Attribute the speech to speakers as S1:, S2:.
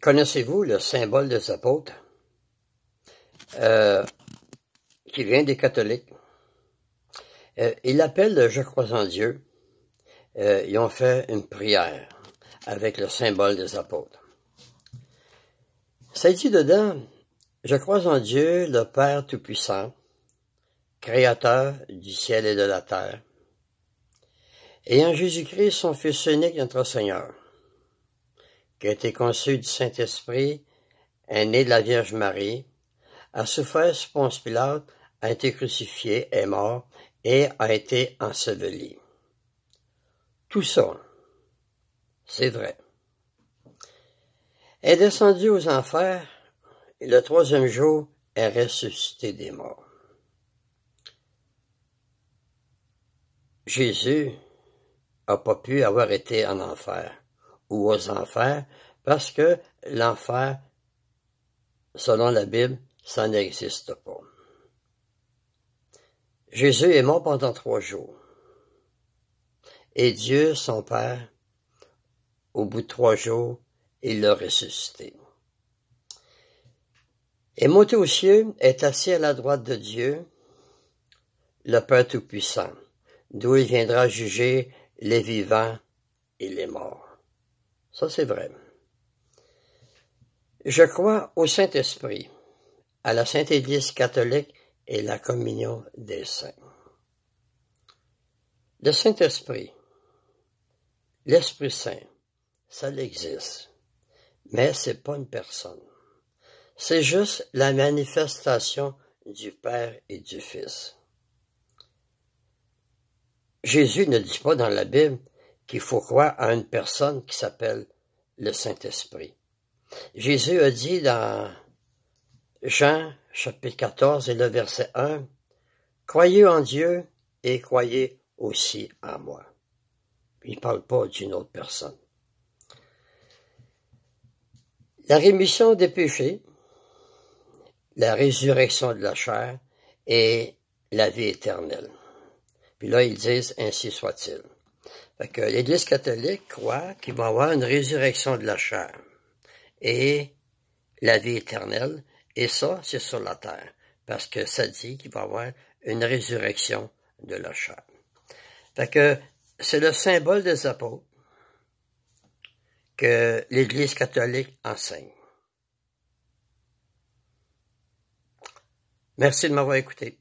S1: Connaissez-vous le symbole des apôtres euh, qui vient des catholiques? Euh, ils l'appellent Je crois en Dieu. Euh, ils ont fait une prière avec le symbole des apôtres. Ça dit dedans, Je crois en Dieu, le Père Tout-Puissant, Créateur du ciel et de la terre, et en Jésus-Christ, son Fils unique, notre Seigneur, qui a été conçu du Saint-Esprit, est né de la Vierge Marie, a souffert sous Ponce Pilate, a été crucifié, est mort et a été enseveli. Tout ça, c'est vrai. Est descendu aux enfers et le troisième jour est ressuscité des morts. Jésus n'a pas pu avoir été en enfer ou aux enfers, parce que l'enfer, selon la Bible, ça n'existe pas. Jésus est mort pendant trois jours. Et Dieu, son Père, au bout de trois jours, il l'a ressuscité. Et monté aux cieux, est assis à la droite de Dieu, le Père Tout-Puissant, d'où il viendra juger les vivants et les morts. Ça, c'est vrai. Je crois au Saint-Esprit, à la Sainte Église catholique et la communion des saints. Le Saint-Esprit, l'Esprit Saint, ça existe, mais c'est pas une personne. C'est juste la manifestation du Père et du Fils. Jésus ne dit pas dans la Bible qu'il faut croire à une personne qui s'appelle le Saint-Esprit. Jésus a dit dans Jean chapitre 14 et le verset 1, Croyez en Dieu et croyez aussi en moi. Il ne parle pas d'une autre personne. La rémission des péchés, la résurrection de la chair et la vie éternelle. Puis là, ils disent ainsi soit-il l'Église catholique croit qu'il va y avoir une résurrection de la chair et la vie éternelle, et ça, c'est sur la terre, parce que ça dit qu'il va y avoir une résurrection de la chair. C'est le symbole des apôtres que l'Église catholique enseigne. Merci de m'avoir écouté.